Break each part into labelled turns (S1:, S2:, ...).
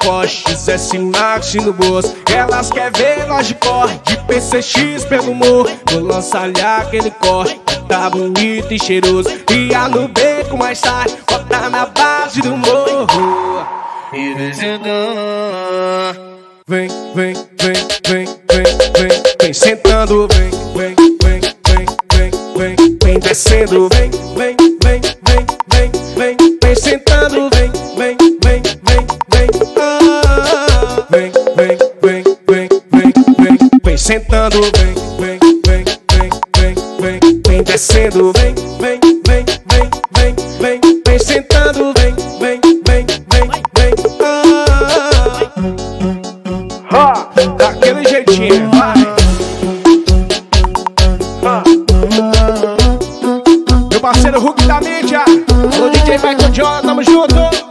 S1: Porsche, S Max no bolso. Elas quer ver nós de corre, de PCX pelo morro. Vou lançar-lhe aquele corte, tá bonito e cheiroso. E a no beco mais tarde, bota na base do morro.
S2: E descendo.
S1: Vem, vem, vem, vem, vem, vem, vem sentando, vem, vem, vem, vem, vem, vem, vem descendo, vem, vem, sentando, vem, vem, vem, vem, vem, vem, vem descendo, vem, vem, vem, vem, vem, vem, vem sentando, vem, vem, vem, vem, vem, ah. Daquele jeitinho, vai. Meu parceiro Hulk da mídia, o DJ Michael John, tamo junto.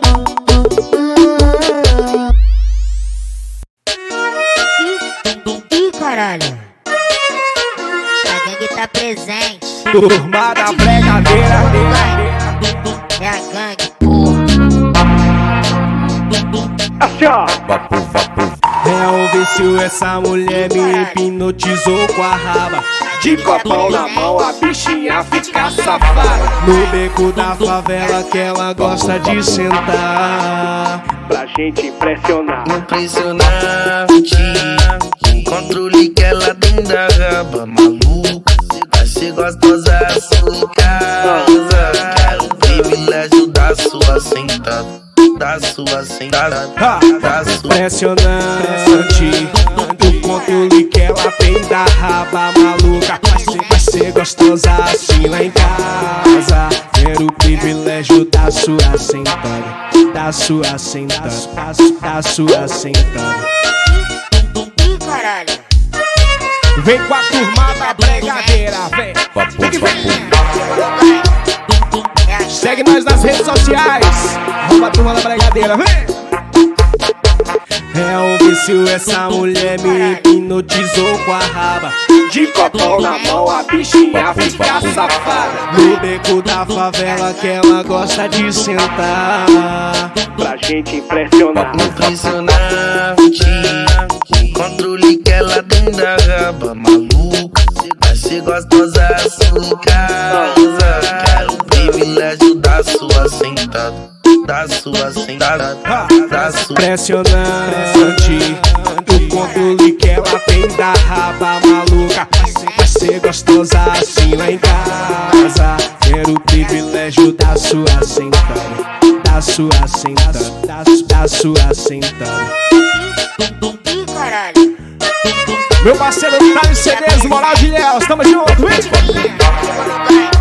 S1: Vício, essa mulher me hipnotizou com a raba. De copão na mão, a bichinha fica safada. No beco da favela que ela gosta de sentar. Pra gente impressionar.
S2: Impressionante. Controle que ela tem da raba maluca. Vai ser gostosa a sua casa. Privilégio da sua sentada. Da sua sentada.
S1: Ha!
S2: Da sua
S1: Impressionante O controle que ela tem da raba maluca Vai ser, vai ser gostosa assim lá em casa Ter o privilégio da sua sentada Da sua sentada Da, su- da sua sentada
S3: Ih, caralho.
S1: Vem com a turma da bregadeira, vem vício, essa mulher me hipnotizou com a raba De copão na mão, a bichinha fica safada No beco da favela que ela gosta de sentar Pra gente impressionar
S2: Impressionante. O controle que ela tem da raba maluca. Vai ser gostosa a sua casa. Quero o privilégio da sua sentada. Da sua sentada. Da sua
S1: Impressionante O controle que ela tem da raba maluca. Vai ser, gostosa assim lá em casa. Ter o privilégio da sua sentada Da sua sentada Da, sua sentada. Meu parceiro Thales CDs, Moral de Léus, tamo junto, vem!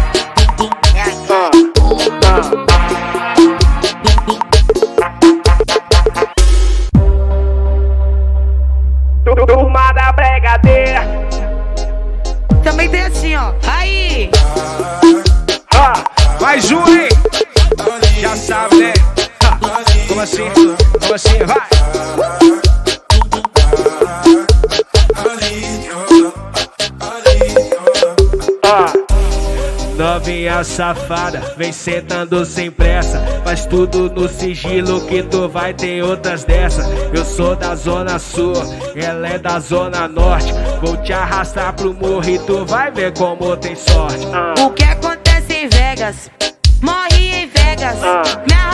S1: Turma safada, vem sentando sem pressa. Faz tudo no sigilo que tu vai ter outras dessa. Eu sou da zona sul, ela é da zona norte. Vou te arrastar pro morro e tu vai ver como tem sorte. Ah.
S4: O que acontece em Vegas? Morre em Vegas. Me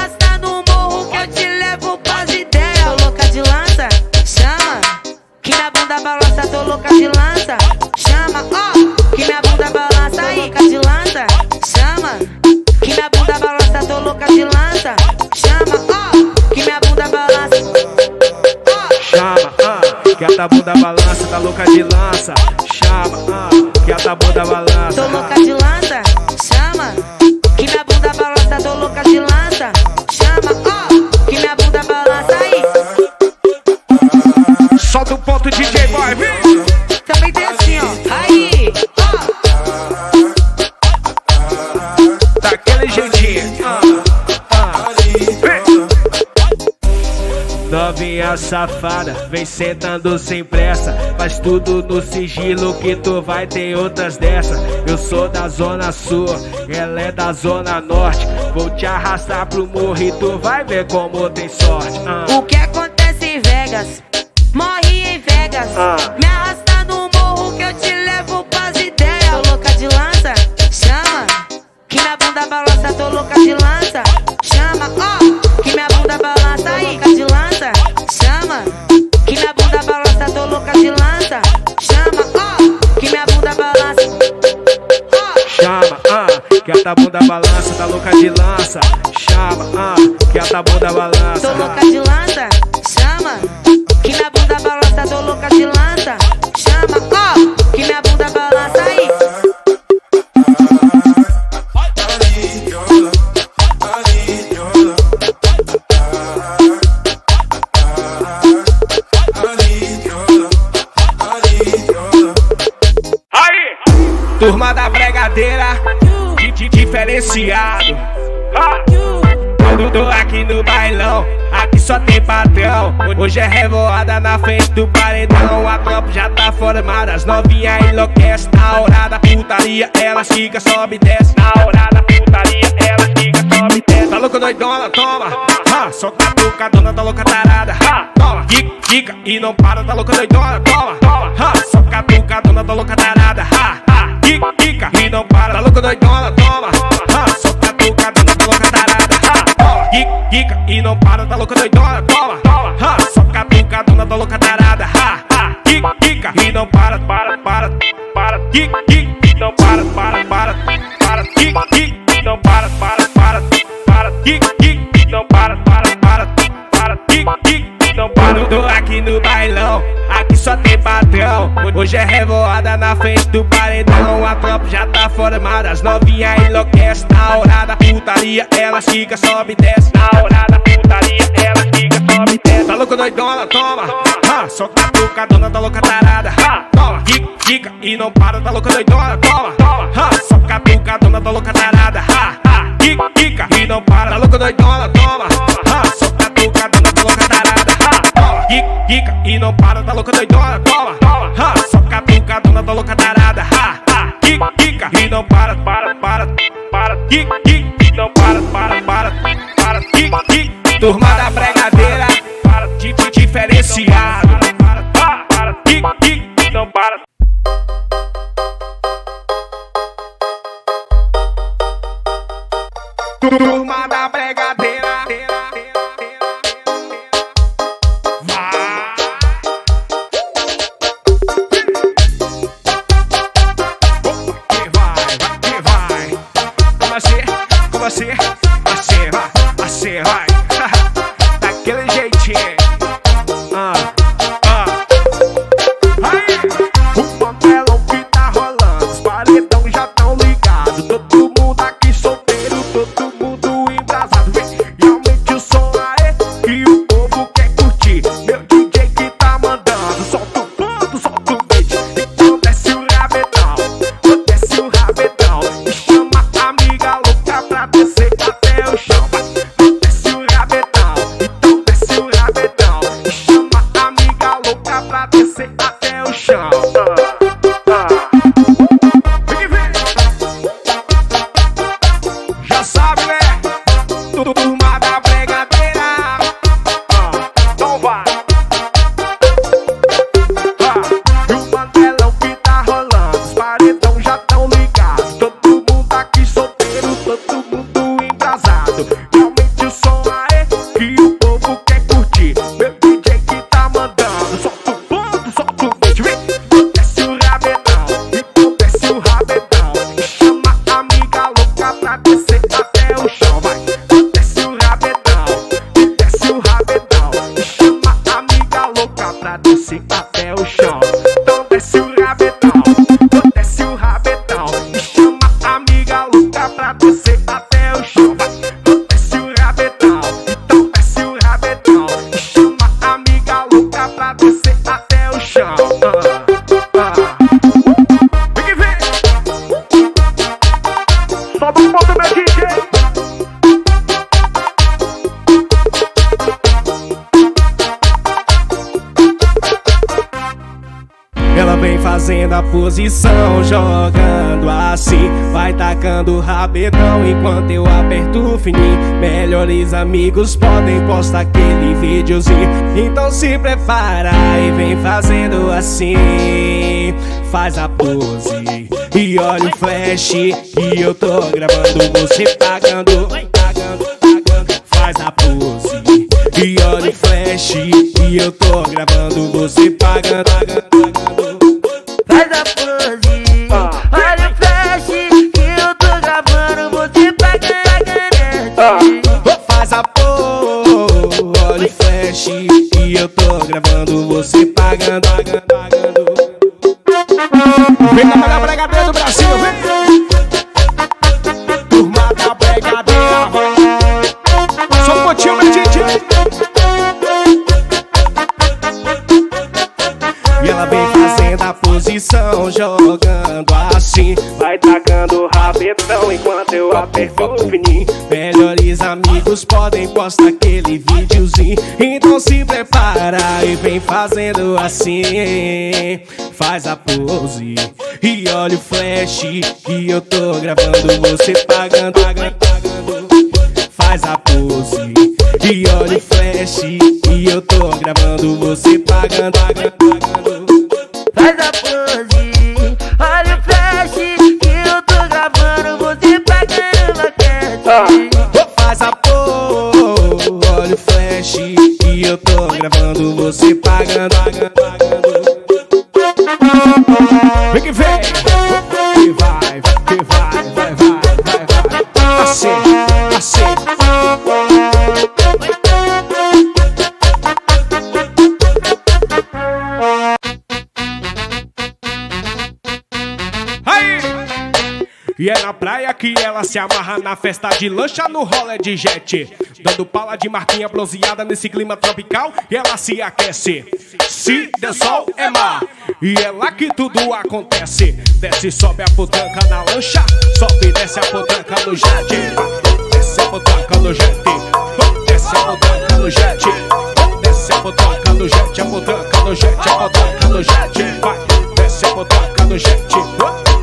S1: a tabunda balança, tá louca de lança. Chama, ah, que a tabunda balança. Safada, vem sentando sem pressa. Faz tudo no sigilo que tu vai ter outras dessa. Eu sou da zona sul, ela é da zona norte. Vou te arrastar pro morro e tu vai ver como tem sorte. Ah.
S4: O que acontece Vegas. Morre em Vegas.
S1: Ah.
S4: Me arrasta no morro que eu te levo pras ideias. Tô louca de lança, chama. Que minha bunda balança, tô louca de lança. Chama, ó. Que
S1: a tua bunda balança, tá louca de lança. Chama, ah, que a tua bunda balança.
S4: Tô louca de lança,
S1: diferenciado. Ah! Quando tô aqui no bailão, aqui só tem patrão. Hoje é revoada na frente do paredão. A tropa já tá formada, as novinhas enlouquecem. Na hora da putaria, elas ficam, sobe e desce. Na hora da putaria, elas ficam, sobe e desce. Tá louco, doidona, toma. Ah, só catuca, dona tá louca tarada. Ah, toma, fica, fica e não para, tá louca, doidona, toma. Ah, só catuca, dona tá louca tarada. Ah, ah, fica, fica e não para, tá louca, doidona, toma. Toma, fica, fica e não para, tá louca, doidona, toma. Ah, só catuca, dona tá louca tarada. Ah, ah, fica, fica e não para, para, para, para, fica, fica e não para, para, para, para, fica, fica e não para, para, para, para, fica, fica patrão. Hoje é revoada na frente do paredão. A tropa já tá formada, as novinhas enlouquecem. Na hora da putaria, elas ficam, sobe e desce. Na hora da putaria, elas ficam, sobe e desce. Tá louco, doidona, toma. Ah, só catuca, dona tá louca tarada. Toma, fica, fica e não para, tá louca, doidona, toma. Ah, só catuca, dona tá louca tarada. Ah, fica, fica e não para, tá louca, doidona, toma. Ah, só catuca, dona tá louca tarada. Toma, fica, fica e não para, tá louca, doidona, toma. E não para, para, para, para. Turma da bregadeira, fazendo a posição, jogando assim. Vai tacando rabetão enquanto eu aperto o fininho. Melhores amigos podem postar aquele videozinho. Então se prepara e vem fazendo assim. Faz a pose e olha o flash. E eu tô gravando você pagando. Faz a pose e olha o flash. E eu tô gravando você pagando, pagando. Então se prepara e vem fazendo assim. Faz a pose e olha o flash. E eu tô gravando você pagando, pagando, pagando. Faz a pose e olha o flash. E eu tô gravando você pagando, pagando, pagando.
S4: Que
S1: vai, vai, vai, vai, vai. Assim, assim. Aí! E é na praia que ela se amarra na festa de lancha no rolê de jet. Dando pala de marquinha bronzeada nesse clima tropical e ela se aquece. Se der sol é mar, e é lá que tudo acontece. Desce, sobe a putanca na lancha, sobe e desce a putanca no jet. Desce a putanca no jet, desce a putanca no jet. Desce a putanca no jet, a putanca no jet, a putanca no jet. Vai, desce a putanca no jet,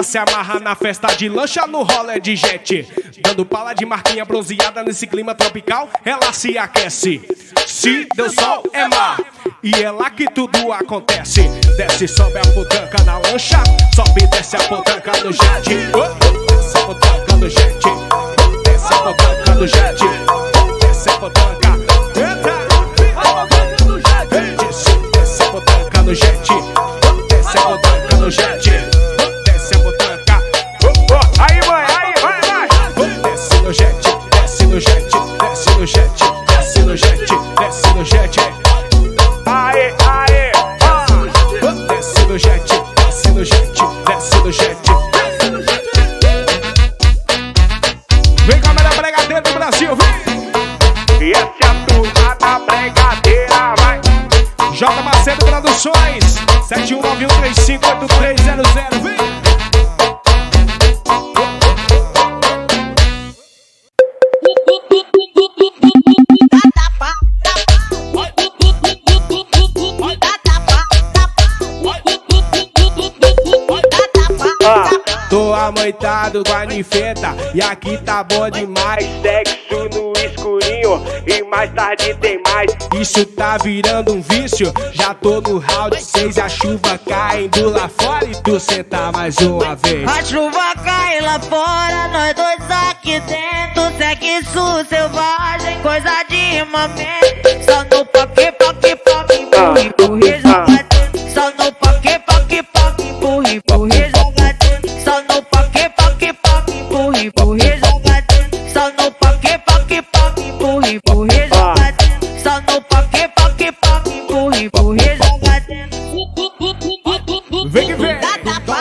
S1: ela se amarra na festa de lancha no rolê de jet. Dando pala de marquinha bronzeada nesse clima tropical, ela se aquece. Se deu sol, é mar. E é lá que tudo acontece. Desce, sobe a putanca na lancha. Sobe desce a putanca no jet. Desce a putanca no jet. Desce a putanca no jet. Desce a putanca. Eita! Desce, a putanca no jet. E aqui tá bom demais. Sexo no escurinho e mais tarde tem mais. Isso tá virando um vício. Já tô no round 6 a chuva caindo lá fora e tu sentar mais uma vez.
S4: A chuva cai lá fora, nós dois aqui dentro. Sexo selvagem, coisa de mamãe. Só no poque, poque, poque, empurra, empurra,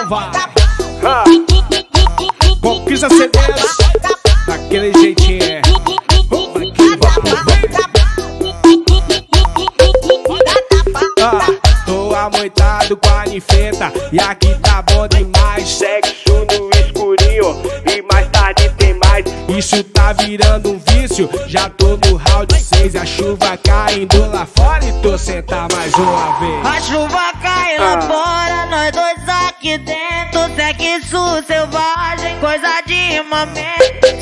S4: vai. Ah. Conquista daquele jeitinho.
S1: É. Tô amoitado com a
S4: ninfeta e aqui tá bom demais. Sexo no escurinho e mais tarde tem mais. Isso tá virando um vício, já tô no round 6. A chuva caindo lá fora e tô sentar mais uma vez.
S1: A chuva selvagem, coisa de
S4: mamete.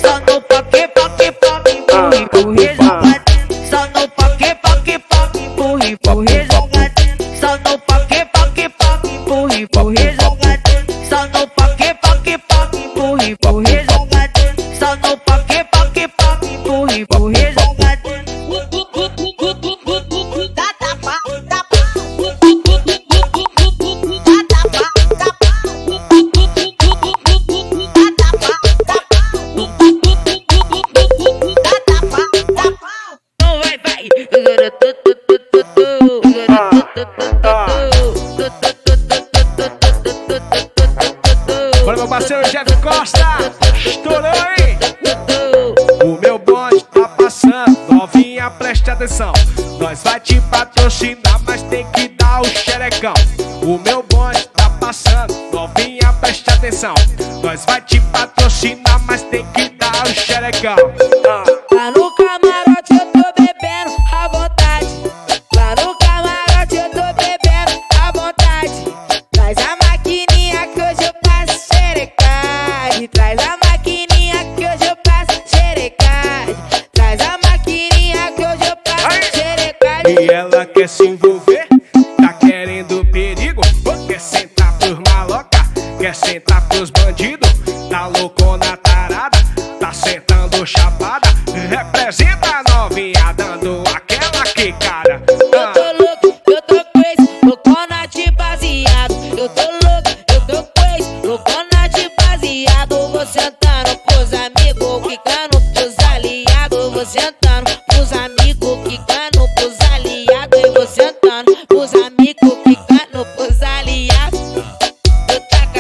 S4: blessing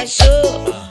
S4: So.